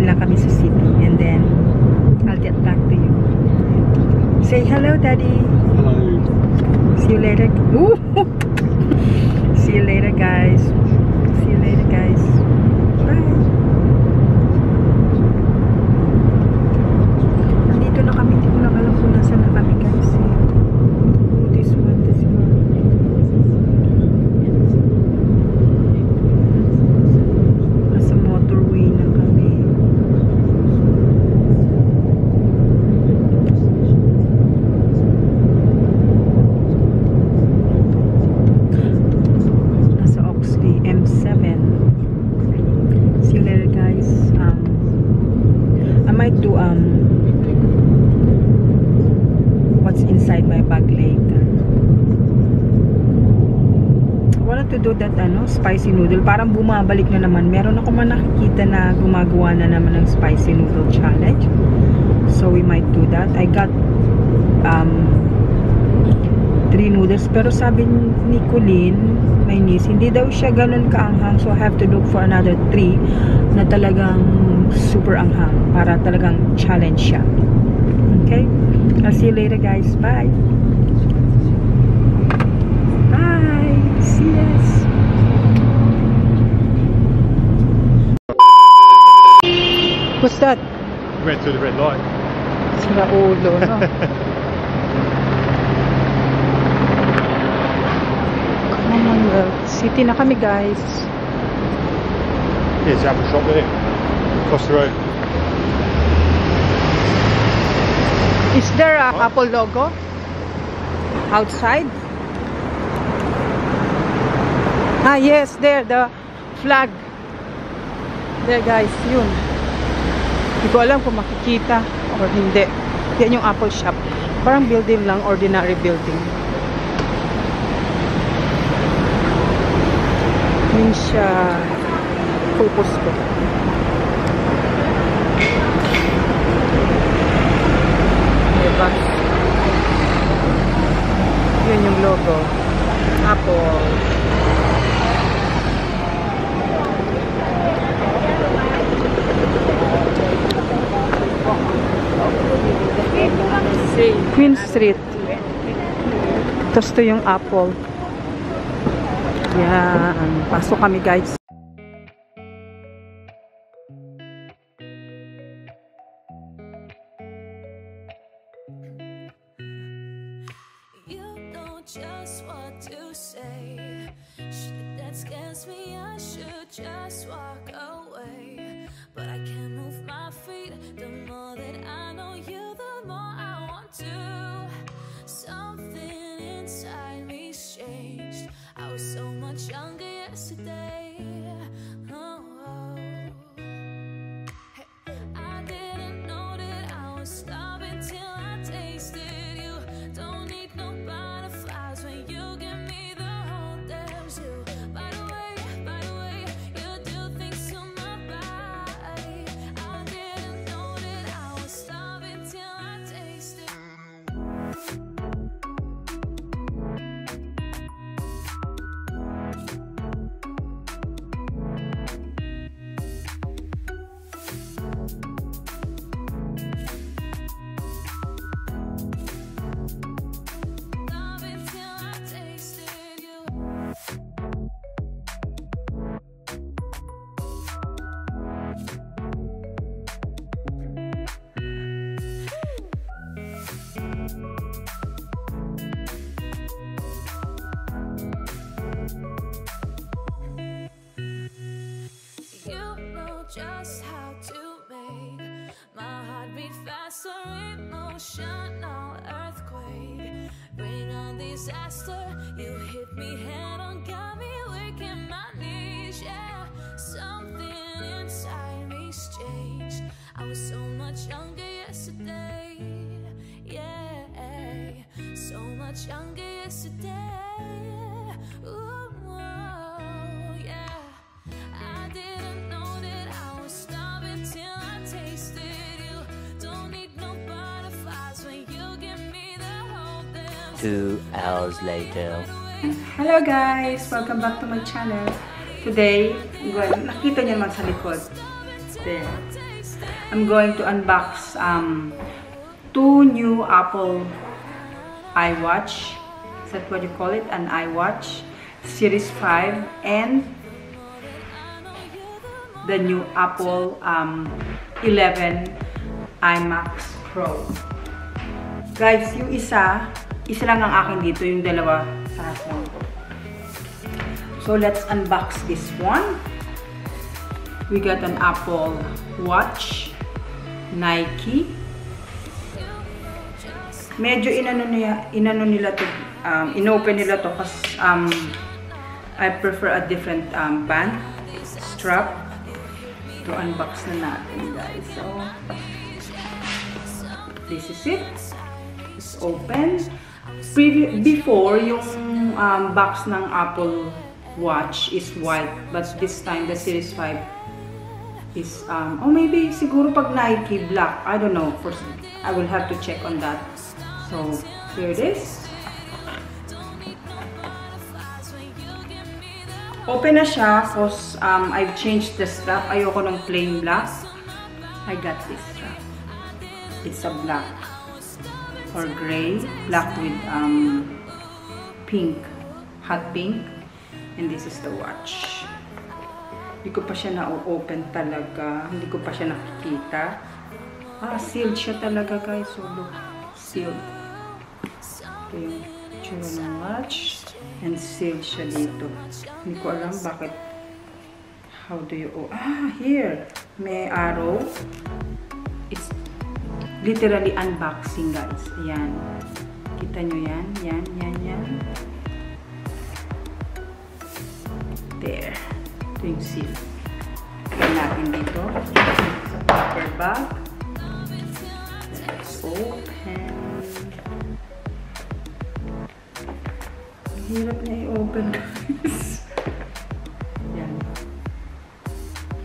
pipick lang kami sa city and then I'll get back to you. Say hello, Daddy. Hello. See you later. Ooh. See you later, guys. See you later, guys. Bye. Do that ano spicy noodle parang bumabalik na naman meron ako man nakikita na gumagawa na naman ng spicy noodle challenge so we might do that I got um three noodles. Pero sabi ni Colleen, my niece, hindi daw siya ganun kaanghang. So, I have to look for another three na talagang super anghang para talagang challenge siya. Okay? I'll see you later, guys. Bye! Bye! See! What's that? We Went through the red light. Sira ulo, no? Commonwealth City na kami, guys. Here's the apple shop there. Across the road. Is there a Apple logo? Outside? Ah, yes, there, the flag. There, guys, yun. Hindi ko alam kung makikita or hindi. Yan yung Apple shop. Parang building lang, ordinary building. Yun siya purpose ko. Diba? Yun yung logo. Apple. Queen Street. Tapos to yung Apple. Yan. Pasok kami guys. The whole damn Two hours later. Hello guys! Welcome back to my channel. Today, I'm going, nakita niyo naman sa likod. There. I'm going to unbox um, two new Apple iWatch. Is that what you call it? An iWatch Series 5 and the new Apple um, 11 iMax Pro. Guys, yung isa, isa lang ang akin dito, yung dalawa sa husband ko. So, let's unbox this one. We got an Apple Watch, Nike. Medyo inano, niya, inano nila to, um, inopen nila to kasi um, I prefer a different um, band, strap. To unbox na natin guys. So, this is it. It's open. Previ before, yung um, box ng Apple Watch is white. But this time, the Series 5 is, um, oh maybe, siguro pag Nike, black. I don't know. First, I will have to check on that. So, here it is. Open na siya because um, I've changed the strap. Ayoko ng plain black. I got this strap. It's a black or gray. Black with um, pink. Hot pink. And this is the watch. Hindi ko pa siya na-open talaga. Hindi ko pa siya nakikita. Ah, sealed siya talaga guys. So, look. Sealed. Ito yung tsura ng watch. And sealed siya dito. Hindi ko alam bakit. How do you... Oh, ah, here. May arrow. It's literally unboxing guys. Ayan. Kita nyo yan? Yan, yan, yan. There. Ito yung seal. Lagyan natin dito. Sa paper bag. Let's open. Hirap na i-open guys. Yan.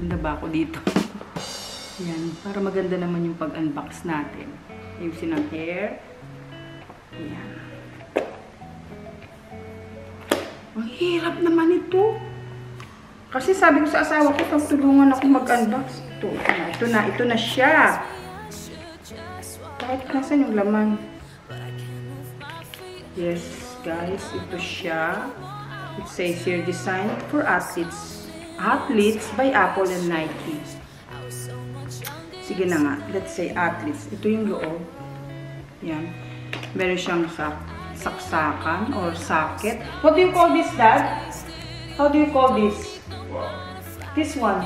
Ganda ba ako dito? Yan. Para maganda naman yung pag-unbox natin. Ayusin ang hair. Yan. Ang hirap naman ito. Kasi sabi ko sa asawa ko, tulungan ako mag-unbox. Ito, ito na, ito na, ito na siya. Bakit nasan yung laman? Yes, guys, ito siya. It says here, designed for athletes. Athletes by Apple and Nike. Sige na nga, let's say athletes. Ito yung loob. Yan. Meron siyang sak saksakan or socket. What do you call this, Dad? How do you call this? This one.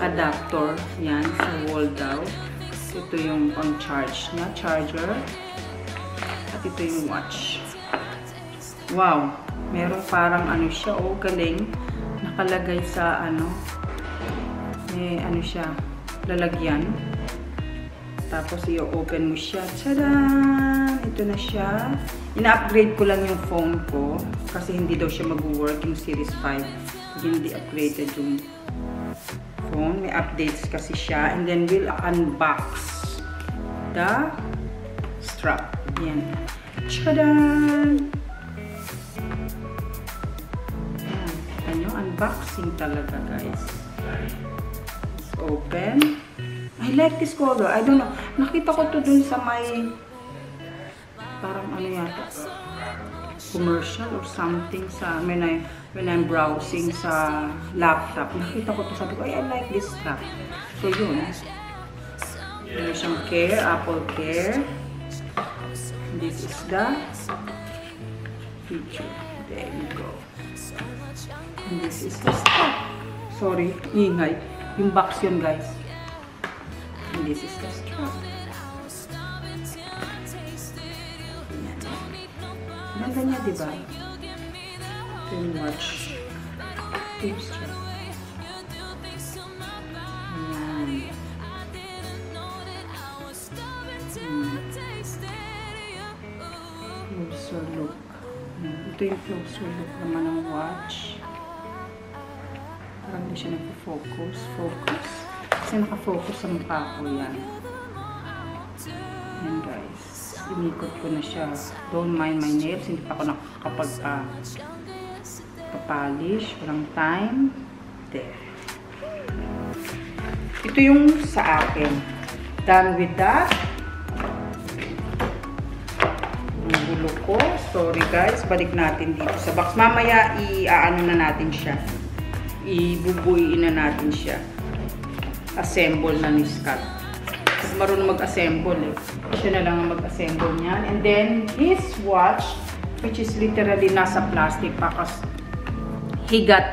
Adapter. Yan, sa wall daw. Ito yung pang-charge na charger. At ito yung watch. Wow! Meron parang ano siya, oh, galing. Nakalagay sa ano, may ano siya, lalagyan. Tapos i-open mo siya. Tadaan! Ito na siya. Ina-upgrade ko lang yung phone ko kasi hindi daw siya mag-work yung Series 5. Hindi upgraded yung phone. May updates kasi siya. And then we'll unbox the strap. Yan. Tadaan! Yan. Ano? Unboxing talaga guys. Let's open. I like this color. I don't know. Nakita ko to dun sa may parang ano yata commercial or something sa when I when I'm browsing sa laptop. Nakita ko to sabi ko, ay, I like this stuff. So yun. Meron siyang care, Apple Care. This is the feature. There you go. And this is the stuff. Sorry, ingay. Yung box yun, guys. And this is the. Ayan. Ganda niya, di ba? Ito yung Ito yung closer look naman ng watch. Parang hindi siya nag-focus. Focus. Kasi nakafocus sa mukha ko yan. Ayan guys. inikot ko na siya. Don't mind my nails. Hindi pa ako nakakapag uh, papolish. Walang time. There. Ito yung sa akin. Done with that. Gulo ko. Sorry guys. Balik natin dito sa box. Mamaya i-ano na natin siya. Ibubuiin na natin siya. Assemble na ni Scott. Marunong mag-assemble eh. Siya na lang ang mag-assemble niyan. And then, his watch, which is literally nasa plastic pa kasi he got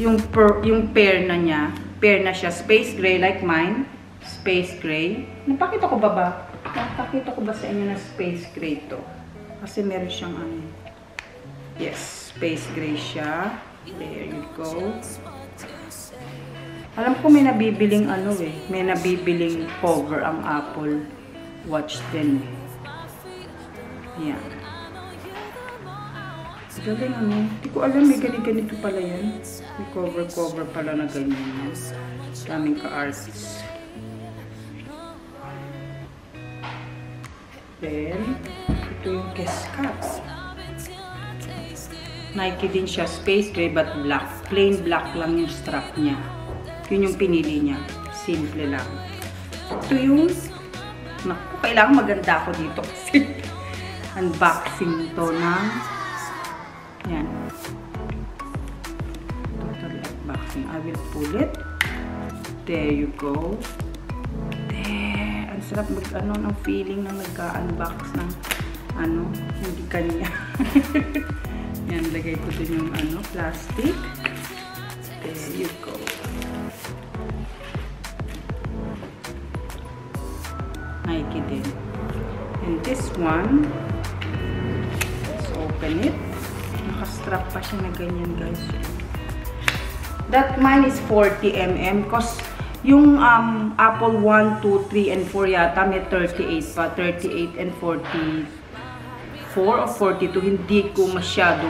yung, per, yung pair na niya. Pair na siya. Space gray like mine. Space gray. Napakita ko ba ba? Napakita ko ba sa inyo na space gray to? Kasi meron siyang ano. Yes, space gray siya. There you go. Alam ko may nabibiling ano eh. May nabibiling cover ang Apple Watch din eh. Yan. Galing ano. Hindi ko alam may ganito pala yan. May cover-cover pala na ganyan. Daming ka-artist. Then, ito yung case caps. Nike din siya. Space gray but black. Plain black lang yung strap niya. Yun yung pinili niya. Simple lang. Ito yung naku, kailangan maganda ako dito kasi unboxing to ng yan. Total unboxing. I will pull it. There you go. There. Ang sarap mag ano ng feeling na nagka-unbox ng ano, hindi kanya. yan, lagay ko dun yung ano, plastic. There you go. Nike din. And this one, let's open it. Nakastrap pa siya na ganyan, guys. That mine is 40mm because yung um, Apple 1, 2, 3, and 4 yata may 38 pa. 38 and 44 or 42. Hindi ko masyado,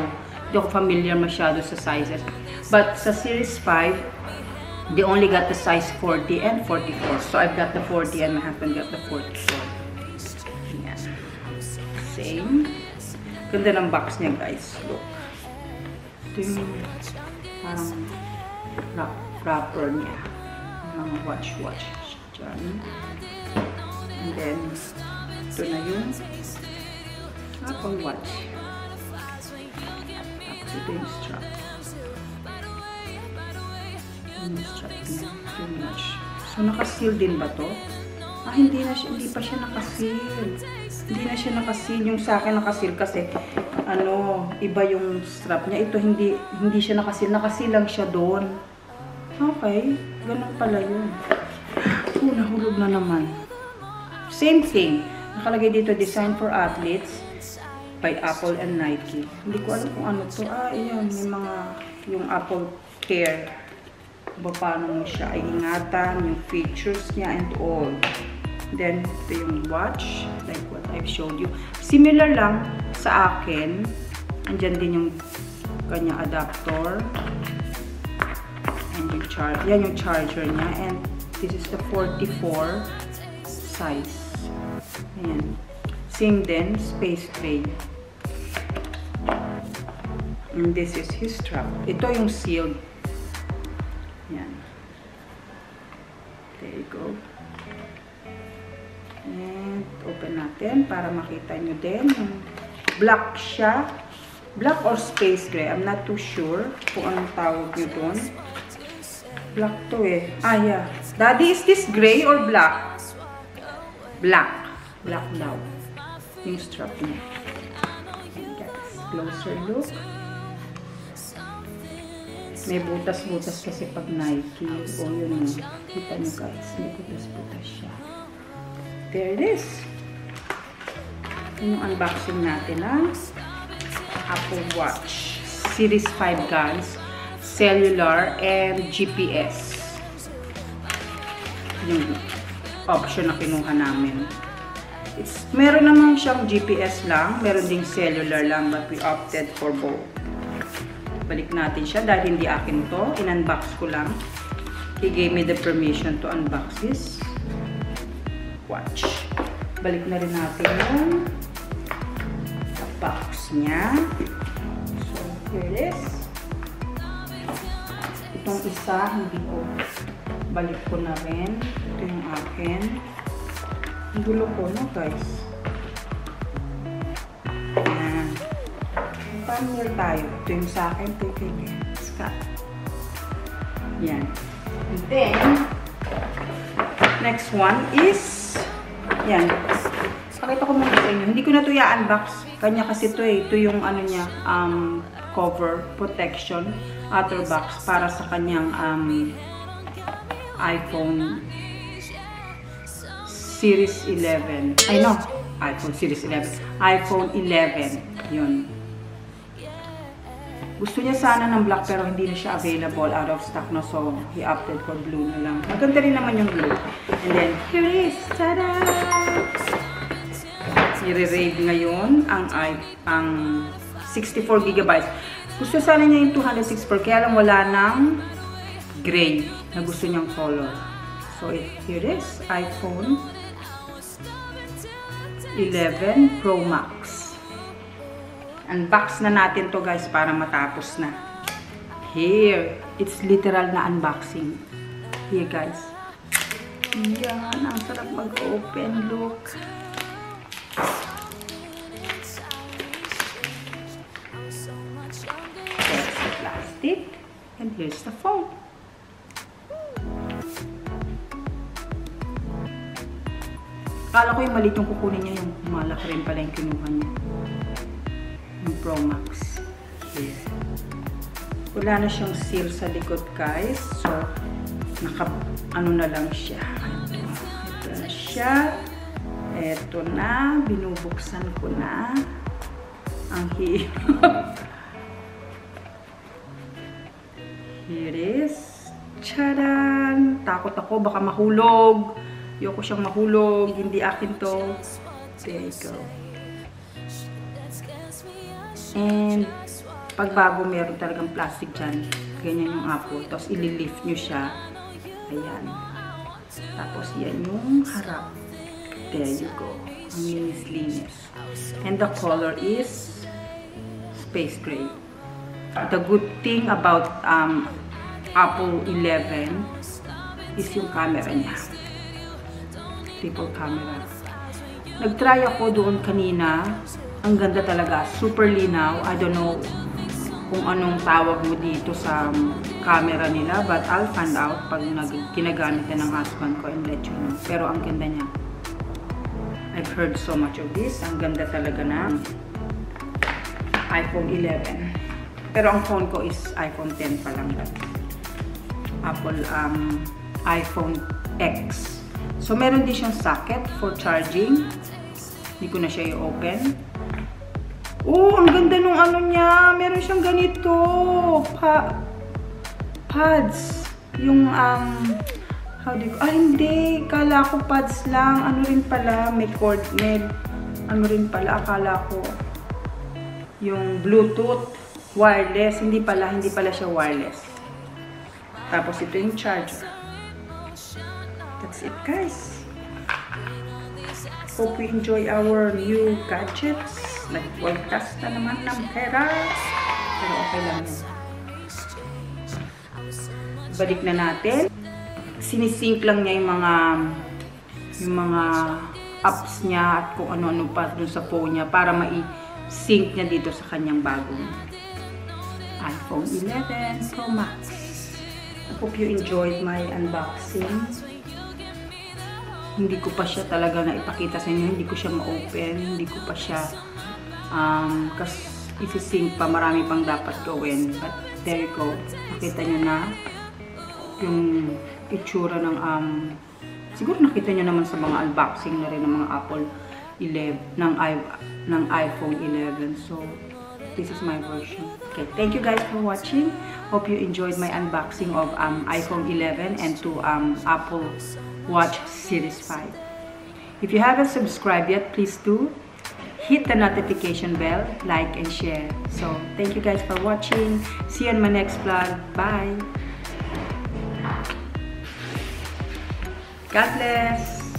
hindi ako familiar masyado sa sizes. But sa Series 5, they only got the size 40 and 44. So I've got the 40 and my husband got the 44. Yan. Same. Ganda ng box niya guys. Look. Ito yung parang wrap, wrapper niya. Mga watch-watch dyan. And then, ito na yung Apple Watch. Tapos ito yung strap. Yung strap niya. Yung watch. So, nakaseal din ba to? Ah, hindi na hindi pa siya nakaseal. Hindi na siya nakaseal. Yung sa akin nakaseal kasi, ano, iba yung strap niya. Ito hindi, hindi siya nakaseal. Nakaseal lang siya doon. Okay. Ganun pala yun. Oh, nahulog na naman. Same thing. Nakalagay dito, design for athletes by Apple and Nike. Hindi ko alam kung ano to. Ah, yun. May mga, yung Apple Care. Kung paano mo siya ingatan, yung features niya and all. Then, ito yung watch, like what I've showed you. Similar lang sa akin. Andyan din yung kanyang adapter. And yung charger. Yan yung charger niya. And this is the 44 size. Ayan. Same din, space gray. And this is his strap. Ito yung sealed. Yan. There you go. And open natin para makita nyo din. Black siya. Black or space gray. I'm not too sure kung anong tawag nyo doon. Black to eh. Ah, yeah. Daddy, is this gray or black? Black. Black daw. Yung strap niya. Guys. Closer look. May butas-butas kasi pag Nike. O yun yun. Kita nyo guys. May butas-butas siya. There it is. Yun yung unboxing natin ng Apple Watch. Series 5 guys. Cellular and GPS. Yung option na kinuha namin. It's, meron naman siyang GPS lang. Meron ding cellular lang. But we opted for both. Balik natin siya dahil hindi akin to. In-unbox ko lang. He gave me the permission to unbox this watch. Balik na rin natin yung niya. So, here it is. Itong isa, hindi ko balik ko na rin. Ito yung akin. Ang gulo ko, no guys? Thumbnail tayo. Ito yung sa akin. Kay Scott. Yan. And then, next one is, yan. Pakita ko muna sa inyo. Hindi ko na ito i-unbox. Kanya kasi ito eh. Ito yung ano niya, um, cover, protection, outer box para sa kanyang um, iPhone Series 11. Ay no, iPhone Series 11. iPhone 11. Yun. Gusto niya sana ng black pero hindi na siya available out of stock na so he opted for blue na lang. Maganda rin naman yung blue. And then, here it is! Tada! Nire-raid ngayon ang, ang 64 gigabytes. Gusto sana niya yung 264 kaya lang wala ng gray na gusto niyang color. So, here it is. iPhone 11 Pro Max. Unbox na natin to guys para matapos na. Here, it's literal na unboxing. Here guys. Yan, ang sarap mag-open. Look. There's the plastic. And here's the phone. Akala ko yung maliit yung kukunin niya, yung malaki rin pala yung kinuha niya. Pro Max. Here. Wala na siyang seal sa likod, guys. So, naka, ano na lang siya. Ito, na siya. Ito na. Binubuksan ko na. Ang hirap. Here is. Charan! Takot ako, baka mahulog. Ayoko siyang mahulog. Hindi akin to. There you go. And pag bago, meron talagang plastic dyan. Ganyan yung apple. Tapos ililift nyo siya. Ayan. Tapos yan yung harap. There you go. Ang linis-linis. And the color is space gray. The good thing about um, Apple 11 is yung camera niya. Triple camera. Nag-try ako doon kanina. Ang ganda talaga. Super linaw. I don't know kung anong tawag mo dito sa um, camera nila. But I'll find out pag nag- kinagamit na ng husband ko and let you know. Pero ang ganda niya. I've heard so much of this. Ang ganda talaga na iPhone 11. Pero ang phone ko is iPhone 10 pa lang. Apple um, iPhone X. So, meron din siyang socket for charging. Hindi ko na siya i-open. Oh, ang ganda nung ano niya. Meron siyang ganito. Pa pads. Yung, um, how do you, ah, hindi. Kala ko pads lang. Ano rin pala, may cord, may, ano rin pala, akala ko, yung Bluetooth, wireless. Hindi pala, hindi pala siya wireless. Tapos ito yung charger. That's it, guys. Hope we enjoy our new gadgets. Nag-podcast na naman ng pera. Pero okay lang yun. Balik na natin. Sinisync lang niya yung mga yung mga apps niya at kung ano-ano pa dun sa phone niya para mai-sync niya dito sa kanyang bagong iPhone 11 Pro Max. I hope you enjoyed my unboxing. Hindi ko pa siya talaga na ipakita sa inyo. Hindi ko siya ma-open. Hindi ko pa siya um, kas isi-sync pa. Marami pang dapat gawin. But there you go. Nakita nyo na yung itsura ng um, siguro nakita nyo naman sa mga unboxing na rin ng mga Apple 11 ng, i ng iPhone 11. So, this is my version. Okay, thank you guys for watching. Hope you enjoyed my unboxing of um, iPhone 11 and to um, Apple Watch Series 5. If you haven't subscribed yet, please do. Hit the notification bell, like, and share. So, thank you guys for watching. See you on my next vlog. Bye! God bless!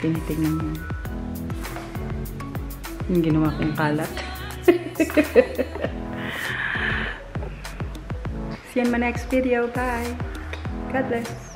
Tinitingnan mo. Yung ginawa kong kalat. See you in my next video. Bye. God bless.